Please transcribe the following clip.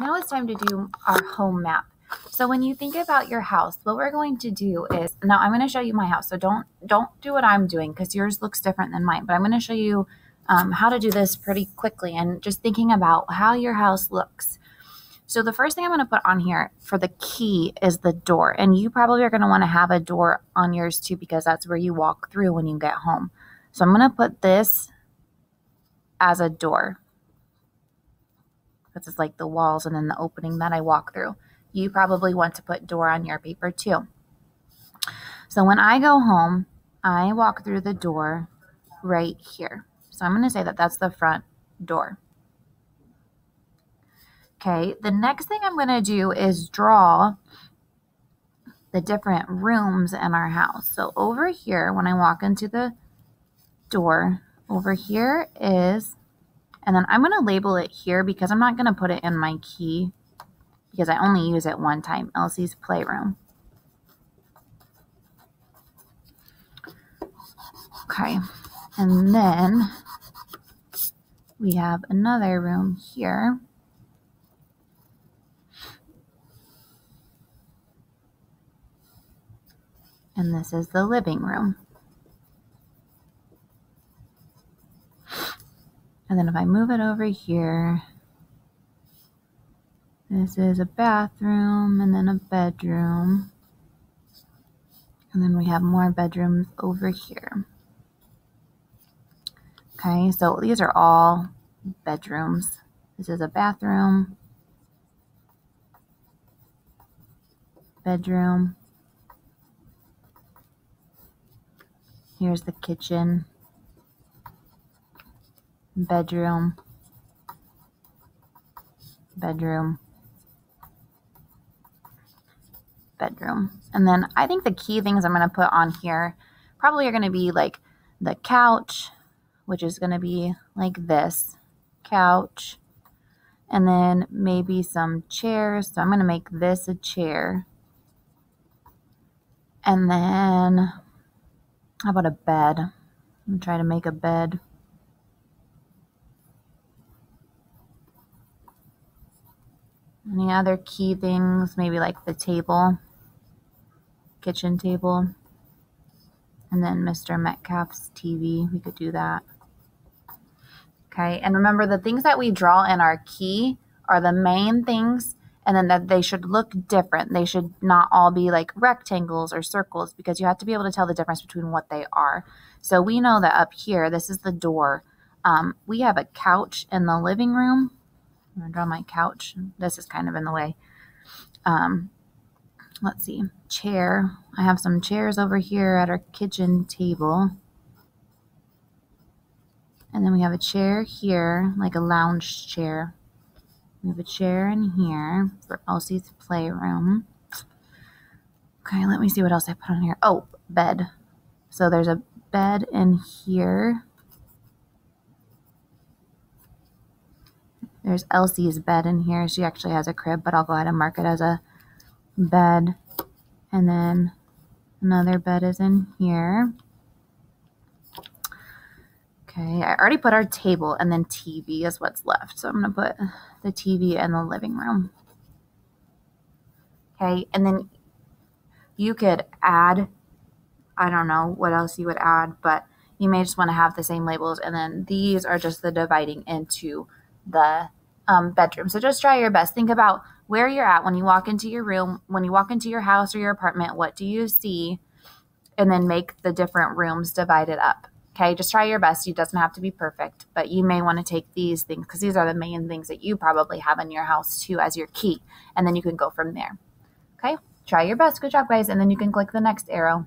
now it's time to do our home map. So when you think about your house, what we're going to do is now I'm going to show you my house. So don't don't do what I'm doing because yours looks different than mine. But I'm going to show you um, how to do this pretty quickly and just thinking about how your house looks. So the first thing I'm going to put on here for the key is the door. And you probably are going to want to have a door on yours too because that's where you walk through when you get home. So I'm going to put this as a door. This is like the walls and then the opening that I walk through you probably want to put door on your paper too. So when I go home, I walk through the door right here. So I'm going to say that that's the front door. Okay, the next thing I'm going to do is draw the different rooms in our house. So over here, when I walk into the door, over here is, and then I'm going to label it here because I'm not going to put it in my key because I only use it one time, Elsie's Playroom. Okay, and then we have another room here. And this is the living room. And then if I move it over here, this is a bathroom and then a bedroom. And then we have more bedrooms over here. Okay, so these are all bedrooms. This is a bathroom, bedroom. Here's the kitchen, bedroom, bedroom, bedroom. And then I think the key things I'm going to put on here probably are going to be like the couch, which is going to be like this couch, and then maybe some chairs. So I'm going to make this a chair. And then how about a bed? I'm gonna try to make a bed. Any other key things? Maybe like the table kitchen table. And then Mr. Metcalf's TV. We could do that. Okay. And remember, the things that we draw in our key are the main things and then that they should look different. They should not all be like rectangles or circles because you have to be able to tell the difference between what they are. So we know that up here, this is the door. Um, we have a couch in the living room. I'm to draw my couch. This is kind of in the way. Um, let's see, chair. I have some chairs over here at our kitchen table. And then we have a chair here, like a lounge chair. We have a chair in here for Elsie's playroom. Okay, let me see what else I put on here. Oh, bed. So there's a bed in here. There's Elsie's bed in here. She actually has a crib, but I'll go ahead and mark it as a bed and then another bed is in here. Okay, I already put our table and then TV is what's left. So I'm going to put the TV in the living room. Okay, and then you could add, I don't know what else you would add, but you may just want to have the same labels. And then these are just the dividing into the um, bedroom. So just try your best. Think about where you're at when you walk into your room, when you walk into your house or your apartment, what do you see? And then make the different rooms divided up. Okay, just try your best. It doesn't have to be perfect, but you may want to take these things because these are the main things that you probably have in your house too as your key. And then you can go from there. Okay, try your best. Good job, guys. And then you can click the next arrow.